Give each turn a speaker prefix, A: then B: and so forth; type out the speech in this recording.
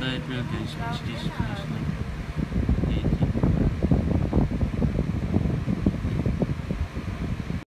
A: Да, я прям.